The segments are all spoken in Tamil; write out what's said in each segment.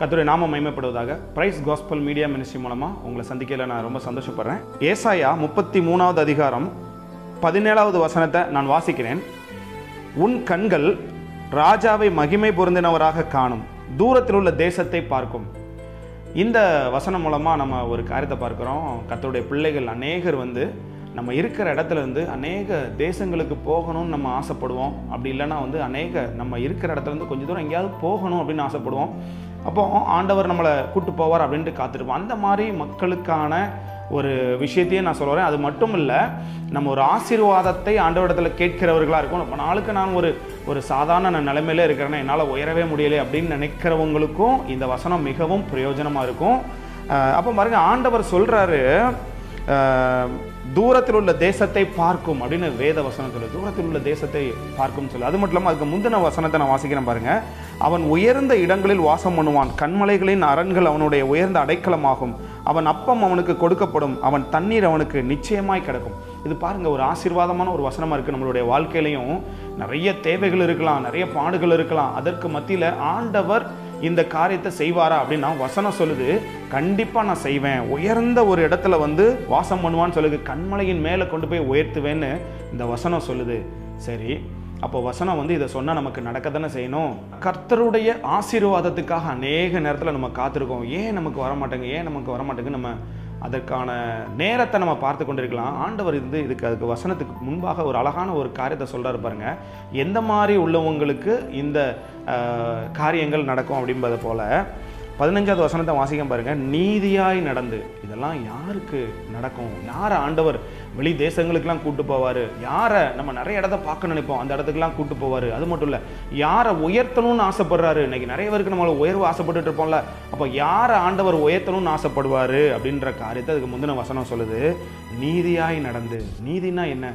கத்துரை நாம மகிமைப்படுவதாக பிரைஸ் காஸ்பல் மீடியா மினிஸ்ட்ரி மூலமாக உங்களை சந்திக்கல நான் ரொம்ப சந்தோஷப்படுறேன். ஏசாயா முப்பத்தி மூணாவது அதிகாரம் பதினேழாவது வசனத்தை நான் வாசிக்கிறேன். உன் கண்கள் ராஜாவை மகிமை பொருந்தினவராக காணும். தூரத்தில் உள்ள தேசத்தை பார்க்கும். இந்த வசனம் மூலமாக நம்ம ஒரு காரியத்தை பார்க்குறோம். கத்தருடைய பிள்ளைகள் அநேகர் வந்து நம்ம இருக்கிற இடத்துல இருந்து அநேக தேசங்களுக்கு போகணும்னு நம்ம ஆசைப்படுவோம். அப்படி இல்லைன்னா வந்து அநேக நம்ம இருக்கிற இடத்துல இருந்து கொஞ்சம் தூரம் எங்கேயாவது போகணும் அப்படின்னு ஆசைப்படுவோம். அப்போ ஆண்டவர் நம்மளை கூட்டு போவார் அப்படின்ட்டு காத்திருப்போம் அந்த மாதிரி மக்களுக்கான ஒரு விஷயத்தையே நான் சொல்கிறேன் அது மட்டும் இல்லை நம்ம ஒரு ஆசீர்வாதத்தை ஆண்டவரிடத்தில் கேட்கிறவர்களாக இருக்கும் இப்போ நாளுக்கு நான் ஒரு ஒரு சாதாரண நிலைமையில இருக்கிறேன்னா என்னால் உயரவே முடியலை அப்படின்னு நினைக்கிறவங்களுக்கும் இந்த வசனம் மிகவும் பிரயோஜனமாக இருக்கும். அப்போ பாருங்க ஆண்டவர் சொல்கிறாரு தூரத்தில் உள்ள தேசத்தை பார்க்கும் அப்படின்னு வேத வசனம் சொல்லு தூரத்தில் உள்ள தேசத்தை பார்க்கும் சொல்லு. அது மட்டும் இல்லாமல் அதுக்கு முந்தின வசனத்தை நான் வாசிக்கிறேன் பாருங்க. அவன் உயர்ந்த இடங்களில் வாசம் பண்ணுவான். கண்மலைகளின் அரண்கள் அவனுடைய உயர்ந்த அடைக்கலமாகும். அவன் அப்பம் அவனுக்கு கொடுக்கப்படும். அவன் தண்ணீர் அவனுக்கு நிச்சயமாய் கிடக்கும். இது பாருங்க ஒரு ஆசீர்வாதமான ஒரு வசனமாக இருக்கு நம்மளுடைய வாழ்க்கையிலையும். நிறைய தேவைகள் இருக்கலாம் நிறைய பாடுகள் இருக்கலாம். அதற்கு மத்தியில் ஆண்டவர் இந்த காரியத்தை செய்வாரா அப்படின்னா வசனம் சொல்லுது. கண்டிப்பா நான் செய்வேன். உயர்ந்த ஒரு இடத்துல வந்து வாசம் பண்ணுவான்னு சொல்லுது. கண்மலையின் மேலே கொண்டு போய் உயர்த்துவேன்னு இந்த வசனம் சொல்லுது. சரி அப்போ வசனம் வந்து இதை சொன்னால் நமக்கு நடக்க தானே செய்யணும்? கர்த்தருடைய ஆசீர்வாதத்துக்காக அநேக நேரத்தில் நம்ம காத்திருக்கோம். ஏன் நமக்கு வர மாட்டேங்க ஏன் நமக்கு வர மாட்டேங்க நம்ம அதற்கான நேரத்தை நம்ம பார்த்து கொண்டிருக்கலாம். ஆண்டவர் இருந்து இதுக்கு அதுக்கு வசனத்துக்கு முன்பாக ஒரு அழகான ஒரு காரியத்தை சொல்கிறார் பாருங்க. எந்த மாதிரி உள்ளவங்களுக்கு இந்த காரியங்கள் நடக்கும் அப்படின்பதை போல் பதினஞ்சாவது வசனத்தை வாசிக்க பாருங்க. நீதியாய் நடந்து. இதெல்லாம் யாருக்கு நடக்கும்? யாரை ஆண்டவர் வெளி தேசங்களுக்கெல்லாம் கூட்டு போவார்? யாரை நம்ம நிறைய இடத்த பார்க்க நினைப்போம். அந்த இடத்துக்குலாம் கூட்டு போவார். அது மட்டும் இல்லை யாரை உயர்த்தணும்னு ஆசைப்படுறாரு? இன்னைக்கு நிறைய பேருக்கு நம்மளை உயர்வு ஆசைப்பட்டுட்டு இருப்போம்ல. அப்போ யாரை ஆண்டவர் உயர்த்தணும்னு ஆசைப்படுவார்? அப்படின்ற காரியத்தை அதுக்கு முந்தின வசனம் சொல்லுது. நீதியாய் நடந்து. நீதினா என்ன?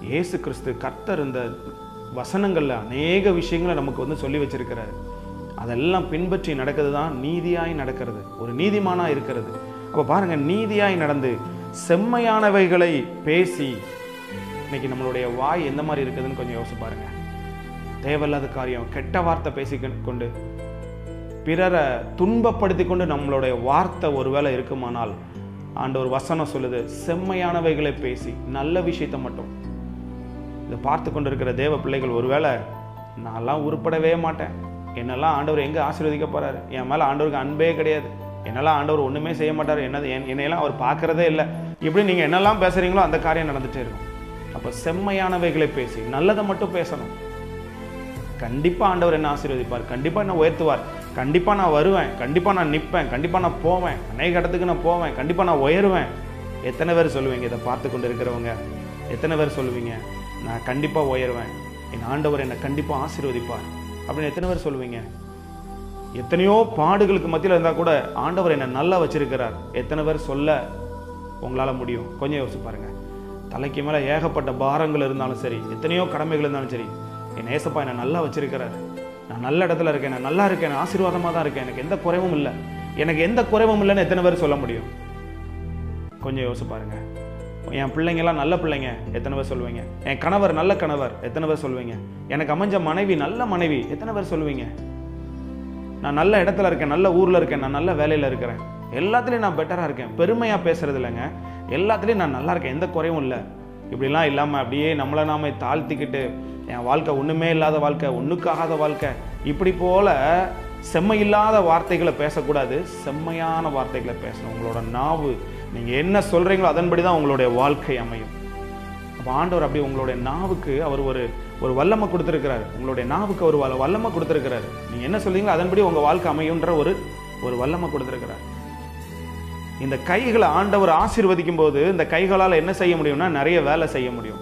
இயேசு கிறிஸ்து கர்த்தர் இந்த வசனங்களில் அநேக விஷயங்களை நமக்கு வந்து சொல்லி வச்சிருக்கிறாரு. அதெல்லாம் பின்பற்றி நடக்கிறது தான் நீதியாய் நடக்கிறது. ஒரு நீதிமானா இருக்கிறது. அப்போ பாருங்க நீதியாய் நடந்து செம்மையானவைகளை பேசி இன்னைக்கு நம்மளுடைய வாய் எந்த மாதிரி இருக்குதுன்னு கொஞ்சம் யோசிச்சு பாருங்க. தேவையில்லாத காரியம் கெட்ட வார்த்தை பேசி கொண்டு பிறரை துன்பப்படுத்தி கொண்டு நம்மளுடைய வார்த்தை ஒருவேளை இருக்குமானால் ஆண்டவர் வசனம் சொல்லுது செம்மையானவைகளை பேசி நல்ல விஷயத்த மட்டும். இதை பார்த்து கொண்டிருக்கிற தேவ பிள்ளைகள் ஒருவேளை நான்லாம் உருப்படவே மாட்டேன். என்னெல்லாம் ஆண்டவர் எங்கே ஆசீர்வதிக்க போறாரு? என் மேலே ஆண்டவருக்கு அன்பே கிடையாது. என்னெல்லாம் ஆண்டவர் ஒன்றுமே செய்ய மாட்டார். என்னது என்- என்னையெல்லாம் அவர் பார்க்கறதே இல்லை. இப்படி நீங்கள் என்னெல்லாம் பேசுகிறீங்களோ அந்த காரியம் நடந்துகிட்டே இருக்கும். அப்போ செம்மையானவைகளை பேசி நல்லதை மட்டும் பேசணும். கண்டிப்பாக ஆண்டவர் என்ன ஆசீர்வதிப்பார். கண்டிப்பாக என்ன உயர்த்துவார். கண்டிப்பாக நான் வருவேன். கண்டிப்பாக நான் நிற்பேன் கண்டிப்பாக நான் போவேன். அநேக இடத்துக்கு நான் போவேன். கண்டிப்பாக நான் உயருவேன். எத்தனை பேர் சொல்லுவீங்க? இதை பார்த்து கொண்டு இருக்கிறவங்க எத்தனை பேர் சொல்லுவீங்க? நான் கண்டிப்பாக உயருவேன். என் ஆண்டவர் என்னை கண்டிப்பாக ஆசீர்வதிப்பார். அப்படின்னு எத்தனை பேர் சொல்லுவீங்க? எத்தனையோ பாடுகளுக்கு மத்தியில் இருந்தால் கூட ஆண்டவர் என்னை நல்லா வச்சிருக்கிறார். எத்தனை பேர் சொல்ல உங்களால் முடியும்? கொஞ்சம் யோசிச்சு பாருங்க. தலைக்கு மேலே ஏகப்பட்ட பாரங்கள் இருந்தாலும் சரி எத்தனையோ கடமைகள் இருந்தாலும் சரி என் ஏசப்பா என்னை நல்லா வச்சிருக்கிறாரு. நான் நல்ல இடத்துல இருக்கேன் நான் நல்லா இருக்கேன் நான் ஆசீர்வாதமாக தான் இருக்கேன். எனக்கு எந்த குறைவும் இல்லை. எனக்கு எந்த குறைவும் இல்லைன்னு எத்தனை பேர் சொல்ல முடியும்? கொஞ்சம் யோசிச்சு பாருங்க. என் பிள்ளைங்கெல்லாம் நல்ல பிள்ளைங்க எத்தனை பேர் சொல்லுவீங்க? என் கணவர் நல்ல கணவர் எத்தனை பேர் சொல்லுவீங்க? எனக்கு அமைஞ்ச மனைவி நல்ல மனைவி எத்தனை பேர் சொல்லுவீங்க? நான் நல்ல இடத்துல இருக்கேன் நல்ல ஊரில் இருக்கேன் நான் நல்ல வேலையில் இருக்கிறேன். எல்லாத்துலேயும் நான் பெட்டராக இருக்கேன். பெருமையாக பேசுறது இல்லைங்க. எல்லாத்துலேயும் நான் நல்லா இருக்கேன். எந்த குறையும் இல்லை. இப்படிலாம் இல்லாமல் அப்படியே நம்மளை நாம தாழ்த்திக்கிட்டு என் வாழ்க்கை ஒன்றுமே இல்லாத வாழ்க்கை ஒன்றுக்காகாத வாழ்க்கை. இப்படி போல செம்மையில்லாத வார்த்தைகளை பேசக்கூடாது செம்மையான வார்த்தைகளை பேசணும். உங்களோட நாவு நீங்கள் என்ன சொல்றீங்களோ அதன்படி தான் உங்களுடைய வாழ்க்கை அமையும். அப்போ ஆண்டவர் அப்படி உங்களுடைய நாவுக்கு அவர் ஒரு ஒரு வல்லமை கொடுத்துருக்கிறாரு. உங்களுடைய நாவுக்கு ஒரு வல்ல வல்லமை கொடுத்துருக்கிறாரு. நீங்க என்ன சொல்கிறீங்களோ அதன்படி உங்க வாழ்க்கை அமையுன்ற ஒரு ஒரு வல்லமை கொடுத்துருக்கிறார். இந்த கைகளை ஆண்டவர் ஆசீர்வதிக்கும் போது இந்த கைகளால் என்ன செய்ய முடியும்னா நிறைய வேலை செய்ய முடியும்.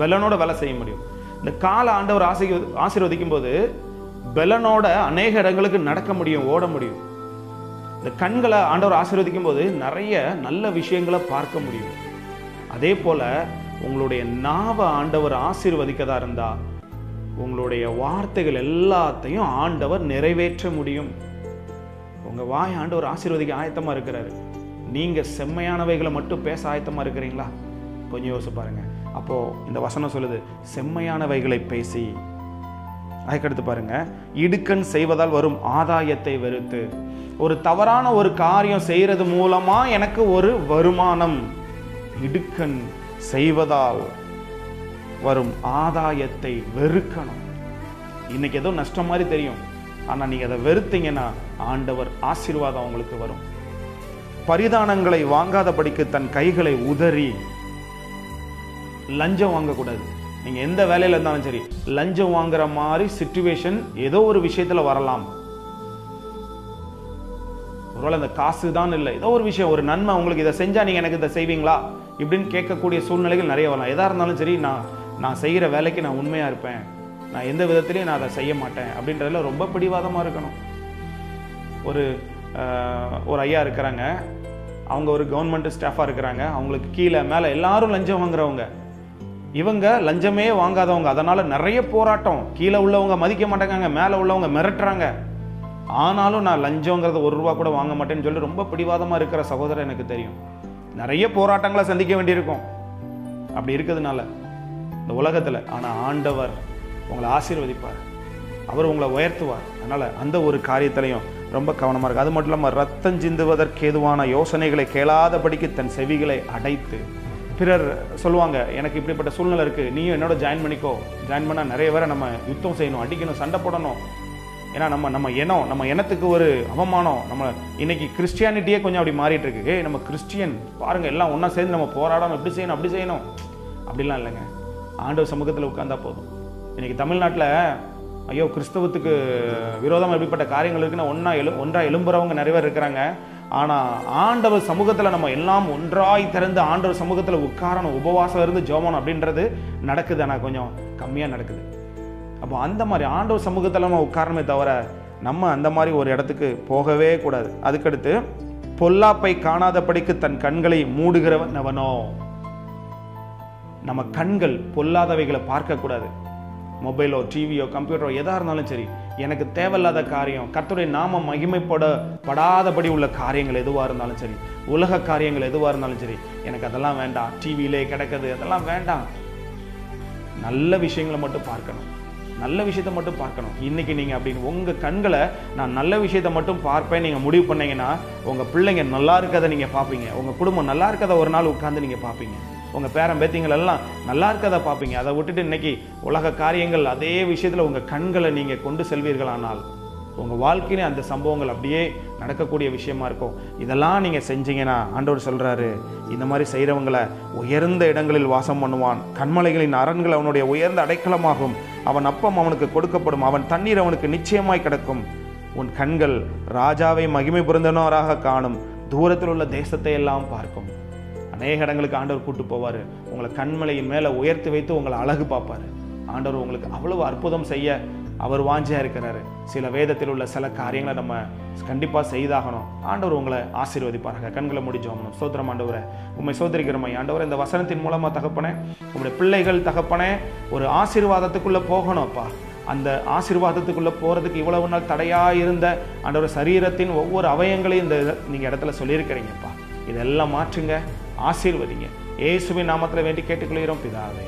பலனோட வேலை செய்ய முடியும். இந்த காலை ஆண்டவர் ஆசை ஆசீர்வதிக்கும் போது பெலனோட அநேக இடங்களுக்கு நடக்க முடியும் ஓட முடியும். இந்த கண்களை ஆண்டவர் ஆசீர்வதிக்கும் போது நிறைய நல்ல விஷயங்களை பார்க்க முடியும். அதே போல உங்களுடைய நாவ ஆண்டவர் ஆசீர்வதிக்கதா இருந்தா உங்களுடைய வார்த்தைகள் எல்லாத்தையும் ஆண்டவர் நிறைவேற்ற முடியும். உங்க வாய் ஆண்டவர் ஆசீர்வதிக்க ஆயத்தமா இருக்கிறாரு. நீங்க செம்மையானவைகளை மட்டும் பேச ஆயத்தமா இருக்கிறீங்களா? கொஞ்சம் யோசிச்சு பாருங்கள் அப்போ இந்த வசனம் சொல்லுது செம்மையானவைகளை பேசி அதுக்கடுத்து பாருங்க. இடுக்கண் செய்வதால் வரும் ஆதாயத்தை வெறுத்து. ஒரு தவறான ஒரு காரியம் செய்கிறது மூலமா எனக்கு ஒரு வருமானம். இடுக்கண் செய்வதால் வரும் ஆதாயத்தை வெறுக்கணும். இன்னைக்கு ஏதோ நஷ்டம் மாதிரி தெரியும். ஆனால் நீங்கள் அதை வெறுத்தீங்கன்னா ஆண்டவர் ஆசீர்வாதம் உங்களுக்கு வரும். பரிதானங்களை வாங்காதபடிக்கு தன் கைகளை உதறி லஞ்சம் வாங்கக்கூடாது. நீங்கள் எந்த வேலையில் இருந்தாலும் சரி லஞ்சம் வாங்குற மாதிரி சுச்சுவேஷன் ஏதோ ஒரு விஷயத்தில் வரலாம். ஒருவேளை அந்த காசு தான் இல்லை ஏதோ ஒரு விஷயம் ஒரு நன்மை உங்களுக்கு இதை செஞ்சால் நீங்கள் எனக்கு இதை செய்வீங்களா? இப்படின்னு கேட்கக்கூடிய சூழ்நிலைகள் நிறைய வரலாம். எதாக இருந்தாலும் சரி நான் நான் செய்கிற வேலைக்கு நான் உண்மையாக இருப்பேன். நான் எந்த விதத்திலையும் நான் அதை செய்ய மாட்டேன் அப்படின்றதுல ரொம்ப பிடிவாதமாக இருக்கணும். ஒரு ஒரு ஐயா இருக்கிறாங்க. அவங்க ஒரு கவர்மெண்ட் ஸ்டாஃபாக இருக்கிறாங்க. அவங்களுக்கு கீழே மேலே எல்லாரும் லஞ்சம் வாங்குறவங்க. இவங்க லஞ்சமே வாங்காதவங்க. அதனால நிறைய போராட்டம். கீழே உள்ளவங்க மதிக்க மாட்டேங்காங்க மேலே உள்ளவங்க மிரட்டுறாங்க. ஆனாலும் நான் லஞ்சங்கிறத ஒரு ரூபா கூட வாங்க மாட்டேன்னு சொல்லி ரொம்ப பிடிவாதமாக இருக்கிற சகோதரர் எனக்கு தெரியும். நிறைய போராட்டங்களை சந்திக்க வேண்டியிருக்கும். அப்படி இருக்கிறதுனால இந்த உலகத்தில் ஆனால் ஆண்டவர் உங்களை ஆசீர்வதிப்பார். அவர் உங்களை உயர்த்துவார். அதனால் அந்த ஒரு காரியத்திலையும் ரொம்ப கவனமாக இருக்குது அது மட்டும் இல்லாமல் ரத்தம் சிந்துவதற்கு ஏதுவான யோசனைகளை கேளாதபடிக்கு தன் செவிகளை அடைத்து பிறர் சொல்லுவாங்க எனக்கு இப்படிப்பட்ட சூழ்நிலை இருக்குது நீயும் என்னோட ஜாயின் பண்ணிக்கோ. ஜாயின் பண்ணால் நிறைய பேரை நம்ம யுத்தம் செய்யணும் அடிக்கணும் சண்டை போடணும். ஏன்னா நம்ம நம்ம இனம் நம்ம இனத்துக்கு ஒரு அவமானம். நம்ம இன்னைக்கு கிறிஸ்டியானிட்டியே கொஞ்சம் அப்படி மாறிட்டு இருக்கு ஏய் நம்ம கிறிஸ்டியன் பாருங்கள் எல்லாம் ஒன்றா சேர்ந்து நம்ம போராடணும் இப்படி செய்யணும் அப்படி செய்யணும்? அப்படிலாம் இல்லைங்க. ஆண்டவர் சமூகத்தில் உட்காந்தா போதும். இன்னைக்கு தமிழ்நாட்டில் ஐயோ கிறிஸ்தவத்துக்கு விரோதமாக எப்படிப்பட்ட காரியங்கள் இருக்குன்னா ஒன்றா எழு ஒன்றா எழும்புறவங்க நிறைய பேர் இருக்கிறாங்க. ஆனால் ஆண்டவர் சமூகத்தில் நம்ம எல்லாம் ஒன்றாய் திறந்து ஆண்டவர் சமூகத்தில் உட்காரணும் உபவாசம் இருந்து ஜோமனம் அப்படின்றது நடக்குது. ஆனால் கொஞ்சம் கம்மியாக நடக்குது. அப்போ அந்த மாதிரி ஆண்டவர் சமூகத்தில் நம்ம உட்காரணுமே தவிர நம்ம அந்த மாதிரி ஒரு இடத்துக்கு போகவே கூடாது. அதுக்கடுத்து பொல்லாப்பை காணாதபடிக்கு தன் கண்களை மூடுகிறவன் அவனோ நம்ம கண்கள் பொல்லாதவைகளை பார்க்கக்கூடாது. மொபைலோ டிவியோ கம்ப்யூட்டரோ எதாக இருந்தாலும் சரி எனக்கு தேவையில்லாத காரியம் கர்த்தருடைய நாம மகிமைப்பட படாதபடி உள்ள காரியங்கள் எதுவாக இருந்தாலும் சரி உலக காரியங்கள் எதுவாக இருந்தாலும் சரி எனக்கு அதெல்லாம் வேண்டாம். டிவியிலே கிடக்குது அதெல்லாம் வேண்டாம். நல்ல விஷயங்களை மட்டும் பார்க்கணும். நல்ல விஷயத்தை மட்டும் பார்க்கணும். இன்னைக்கு நீங்கள் அப்படின்னு உங்கள் கண்களை நான் நல்ல விஷயத்தை மட்டும் பார்ப்பேன். நீங்கள் முடிவு பண்ணீங்கன்னா உங்கள் பிள்ளைங்க நல்லா இருக்கதை நீங்கள் பார்ப்பீங்க. உங்கள் குடும்பம் நல்லா இருக்கதை ஒரு நாள் உட்காந்து நீங்கள் பார்ப்பீங்க. உங்கள் பேரன் பேத்திங்கள் எல்லாம் நல்லா இருக்கதை பார்ப்பீங்க அதை விட்டுட்டு இன்னைக்கு உலக காரியங்கள் அதே விஷயத்தில் உங்கள் கண்களை நீங்கள் கொண்டு செல்வீர்களானால் உங்கள் வாழ்க்கையிலே அந்த சம்பவங்கள் அப்படியே நடக்கக்கூடிய விஷயமா இருக்கும். இதெல்லாம் நீங்கள் செஞ்சீங்கன்னா ஆண்டவர் சொல்கிறாரு இந்த மாதிரி செய்கிறவங்களை உயர்ந்த இடங்களில் வாசம் பண்ணுவான். கண்மலைகளின் அரண்கள் அவனுடைய உயர்ந்த அடைக்கலமாகும். அவன் அப்பம் அவனுக்கு கொடுக்கப்படும். அவன் தண்ணீர் அவனுக்கு நிச்சயமாய் கிடக்கும். உன் கண்கள் ராஜாவை மகிமை புரிந்தனோராக காணும். தூரத்தில் உள்ள தேசத்தை எல்லாம் பார்க்கும். அநேக இடங்களுக்கு ஆண்டவர் கூட்டு போவார். உங்களை கண்மலையின் மேலே உயர்த்தி வைத்து உங்களை அழகு பார்ப்பாரு. ஆண்டவர் உங்களுக்கு அவ்வளவு அற்புதம் செய்ய அவர் வாஞ்சியா இருக்கிறாரு. சில வேதத்தில் உள்ள சில காரியங்களை நம்ம கண்டிப்பாக செய்தாகணும். ஆண்டவர் உங்களை ஆசீர்வதிப்பாருங்க கண்களை முடிஞ்சோம் சோத்திரம் ஆண்டவரை. உண்மை சோதரிக்கிறமை ஆண்டவர் இந்த வசனத்தின் மூலமாக தகப்பனே உங்களுடைய பிள்ளைகள் தகப்பனே ஒரு ஆசீர்வாதத்துக்குள்ளே போகணும்ப்பா அந்த ஆசீர்வாதத்துக்குள்ளே போகிறதுக்கு இவ்வளவு நாள் தடையாக இருந்த ஆண்டவர் சரீரத்தின் ஒவ்வொரு அவயங்களையும் இந்த நீங்கள் இடத்துல சொல்லியிருக்கிறீங்கப்பா இதெல்லாம் மாற்றுங்க. ஆசீர்வதிங்க. இயேசுவின் நாமத்தில் வேண்டி கேட்டுக்கொள்கிறோம் பிதாவே.